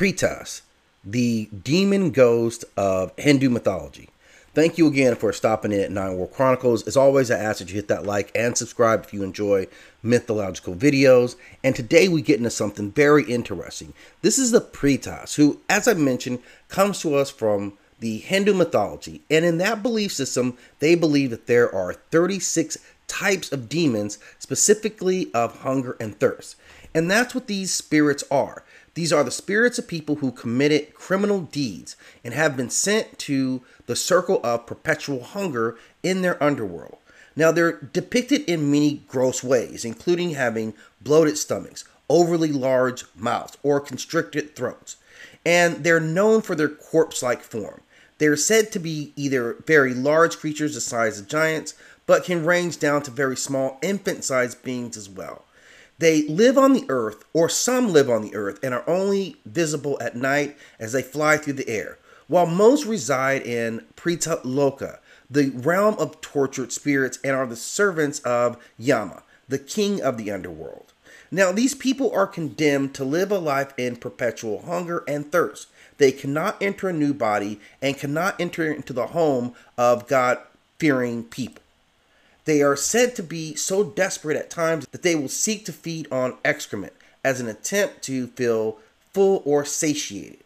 Pretas, the demon ghost of Hindu mythology. Thank you again for stopping in at Nine World Chronicles. As always, I ask that you hit that like and subscribe if you enjoy mythological videos. And today we get into something very interesting. This is the Pretas, who, as I mentioned, comes to us from the Hindu mythology. And in that belief system, they believe that there are 36 types of demons, specifically of hunger and thirst. And that's what these spirits are. These are the spirits of people who committed criminal deeds and have been sent to the circle of perpetual hunger in their underworld. Now, they're depicted in many gross ways, including having bloated stomachs, overly large mouths, or constricted throats. And they're known for their corpse like form. They're said to be either very large creatures the size of giants, but can range down to very small infant sized beings as well. They live on the earth, or some live on the earth, and are only visible at night as they fly through the air, while most reside in Preta Loka, the realm of tortured spirits, and are the servants of Yama, the king of the underworld. Now, these people are condemned to live a life in perpetual hunger and thirst. They cannot enter a new body and cannot enter into the home of God fearing people. They are said to be so desperate at times that they will seek to feed on excrement as an attempt to feel full or satiated.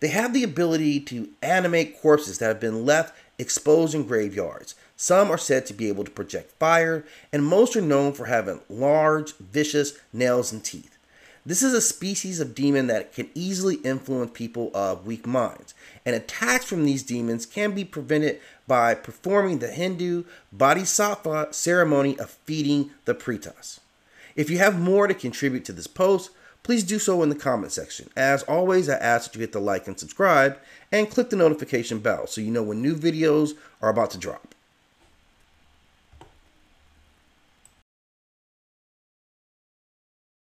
They have the ability to animate corpses that have been left exposed in graveyards. Some are said to be able to project fire, and most are known for having large, vicious nails and teeth. This is a species of demon that can easily influence people of weak minds, and attacks from these demons can be prevented by performing the Hindu Bodhisattva ceremony of feeding the Pretas. If you have more to contribute to this post, please do so in the comment section. As always, I ask that you hit the like and subscribe and click the notification bell so you know when new videos are about to drop.